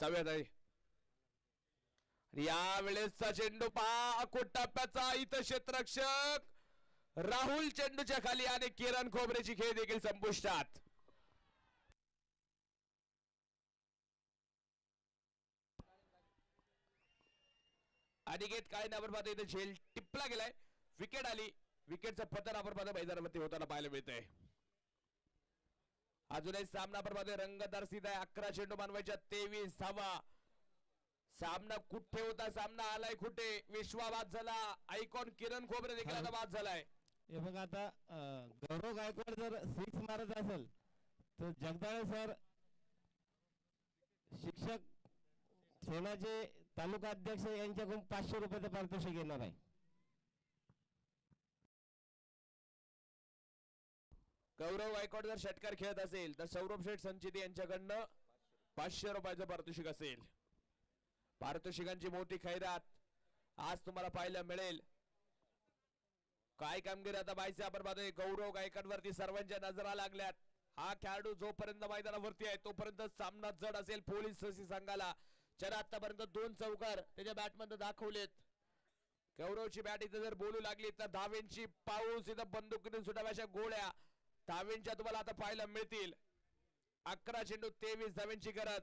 चाव्यात आहे या वेळेसचा चेंडू पहा टप्प्याचा इथं क्षेत्ररक्षक राहुल चेंडूच्या खाली आणि किरण खोबरेची खेळ देखील संपुष्टात. अनिकेत काय आपण पाहतो इथे झेल टिपला गेलाय. विकेट आली. विकेटचा पतन आपण पाहतो मैदानामध्ये होताना पाहायला मिळतंय. अजूनही सामना आपण रंगदार रंगतदार स्थित आहे. अकरा चेंडू मानवायच्या तेवीस धावा सामना कुठे होता? सामना आलाय कुठे? विश्वाबाद झाला. आयकॉन किरण खोबरे देखील आता बाद झालाय. हे बघा आता गौरव गायकवाड जर सिक्स मारत असेल तर जगदाळे सर शिक्षक सेनाचे तालुका अध्यक्ष यांच्याकडून पाचशे रुपयाचं पारितोषिक येणार आहे. गौरव गायकवाड जर षटकार खेळत असेल तर सौरभ शेठ संचिती यांच्याकडनं पाचशे रुपयाचं पारितोषिक असेल. पारितोषिकांची मोठी खैरात आज तुम्हाला पाहायला मिळेल. काय कामगिरी आता बायचे आपण पाहतोय. गौरव गायकवाडवरती सर्वांच्या नजरा लागल्यात. हा खेळाडू जोपर्यंत मैदानावरती आहे तोपर्यंत सामना जड असेल पोलीस ससी संघाला चला आतापर्यंत दोन चौकार त्याच्या बॅटमध्ये दाखवलेत. गौरवची बॅट इथं जर बोलू लागली तर धावेंची पाऊस इथं बंदुकीतून सुटाव्या गोळ्या. धावींच्या तुम्हाला आता पाहायला मिळतील. अकरा चेंडू तेवीस धावींची गरज.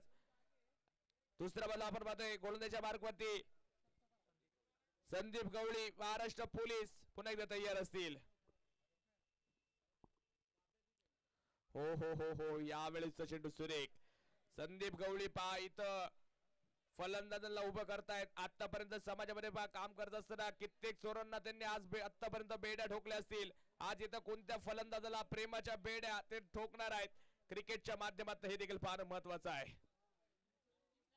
दुसऱ्या बाजूला आपण पाहतोय गोलंदाच्या मार्गवरती. संदीप गवळी महाराष्ट्र पोलीस पुन्हा एकदा तयार असतील. हो हो हो हो यावेळेस चेंडू सुरेख. संदीप गवळी पहा इथं फलंदाजांना उभं करतायत. आतापर्यंत समाजामध्ये पहा काम करत असताना कित्येक चोरांना त्यांनी आज बे- आतापर्यंत बेड्या ठोकल्या असतील. आज इथं कोणत्या फलंदाजाला प्रेमाच्या बेड्या ते ठोकणार आहेत? क्रिकेटच्या माध्यमातून हे देखील फार महत्वाचं आहे.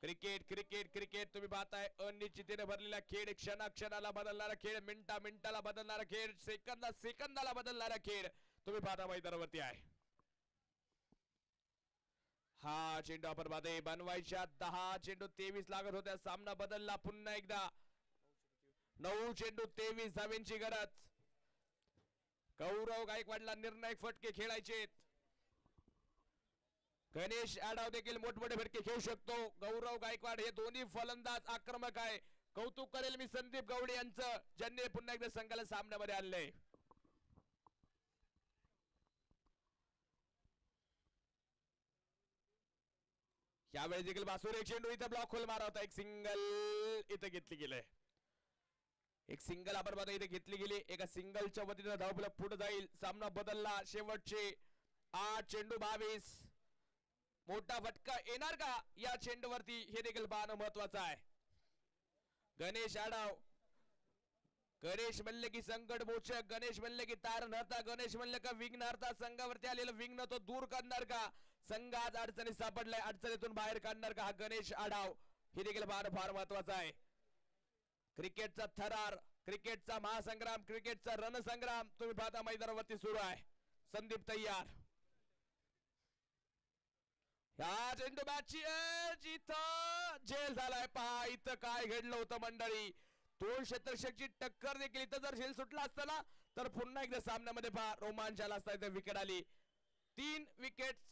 क्रिकेट क्रिकेट क्रिकेट तुम्ही पाहताय अनिश्चितीने भरलेला खेळ क्षणा क्षणाला बदलणारा खेळ मिनिटा मिनिटाला बदलणारा खेळ सेकंदा सेकंदाला बदलणारा खेळ तुम्ही पाहता मैदानावरती आहे. हा चेंडू आपण पाहते बनवायच्या दहा चेंडू तेवीस लागत होत्या सामना बदलला पुन्हा एकदा. नऊ चेंडू तेवीस धावेंची गरज. गौरव गायकवाडला निर्णायक फटके खेळायचे गणेश आडाव देखील मोठमोठे फटके खेळू शकतो. गौरव गायकवाड हे दोन्ही फलंदाज आक्रमक आहे. कौतुक करेल मी संदीप गवडे यांचं ज्यांनी पुन्हा एकदा संघाला सामन्यामध्ये आणलंय यावेळी देखील बासुरे एक चेंडू इथं ब्लॉक होल मारा होता एक सिंगल इथं घेतली गेलंय. एक सिंगल आपण बघा इथे घेतली गेली. एका सिंगलच्या वतीनं धावपला पुढे जाईल. सामना बदलला शेवटचे. आठ चेंडू बावीस. मोठा फटका येणार का? या चेंडूवरती हे देखील पाहणं महत्वाचं आहे. गणेश आडाव गणेश म्हणले की संकट मोचक. गणेश म्हणले की तार नरता गणेश म्हणले का विघ्न हरता संघावरती आलेलं विघ्न तो दूर करणार का? संघ आज अडचणीत सापडलाय. अडचणीतून बाहेर काढणार का? हा गणेश आढाव. हे देखील फार फार महत्वाचं आहे. क्रिकेटचा थरार क्रिकेटचा महासंग्राम क्रिकेटचा रणसंग्राम तुम्ही पाहता मैदानावरती सुरू आहे. संदीप तयार. ह्या चेंडू मॅचची इथं जेल झालाय. पहा इथं काय घडलं होतं मंडळी. दोन क्षेत्रक्षकची टक्कर देखील इथं जर झेल सुटला असताना तर पुन्हा एकदा सामन्यामध्ये पहा रोमांच आला असता इथं विकेट आली. तीन विकेट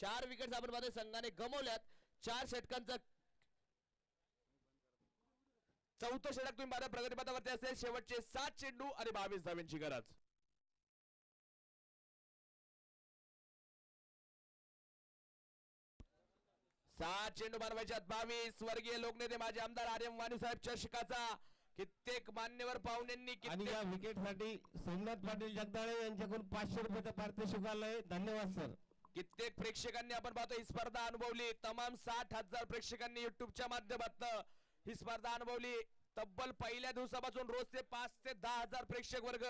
चार विकेट आपण मध्ये संघाने गमवल्यात. चार षटकांचा चौथं षटक तुम्ही माझ्या प्रगतीपथावरती असेल. शेवटचे सात चेंडू आणि बावीस धाव्यांची गरज. सात चेंडू बनवायच्यात बावीस वर्गीय लोकनेते माझे आमदार आर्यम वाणी साहेब चषकाचा. कित्येक मान्यवर पाहुण्यांनी आणि या विकेटसाठी सोमनाथ पाटील जगदाळे यांच्याकडून पाचशे रुपयाचं पारितोषिक आलंय. धन्यवाद सर. कित्येक प्रेक्षकांनी आपण पाहतो ही स्पर्धा अनुभवली. तमाम साठ हजार प्रेक्षकांनी युट्यूबच्या माध्यमातून ही स्पर्धा अनुभवली. तब्बल पहिल्या दिवसापासून रोज ते पाच ते दहा हजार प्रेक्षक वर्ग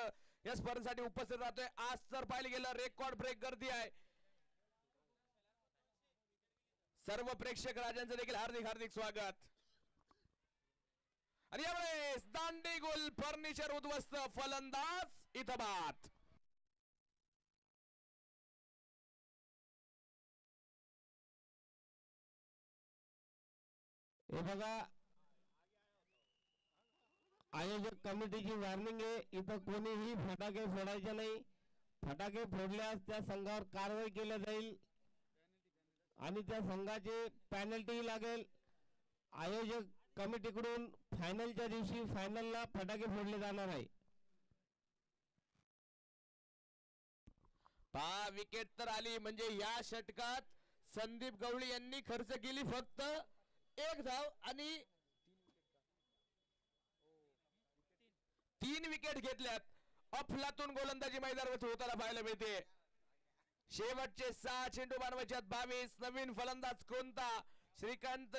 या स्पर्धेसाठी उपस्थित राहतोय. आज तर पाहिलं गेलं रेकॉर्ड ब्रेक गर्दी आहे. सर्व प्रेक्षक राजांचं देखील हार्दिक हार्दिक स्वागत. आणि यावेळेस दांडी गोल फर्निचर उद्ध्वस्त फलंदाज इथं बात हे बघा. आयोजक कमिटीची वॉर्निंग आहे. इथं कोणीही फटाके फोडायचे नाही. फटाके फोडल्यास त्या संघावर कारवाई केली जाईल. आणि त्या संघाचे पॅनल्टी लागेल. आयोजक कमिटीकडून फायनलच्या दिवशी फायनलला फटाके फोडले जाणार आहे. पहा विकेट तर आली. म्हणजे या षटकात संदीप गवळी यांनी खर्च केली फक्त. एक धाव आणि तीन विकेट घेतल्यात. अफलातून गोलंदाजी मैदानावरती होताना पाहायला मिळते. शेवटचे सहा चेंडू बनवायच्यात बावीस. नवीन फलंदाज कोणता? श्रीकांत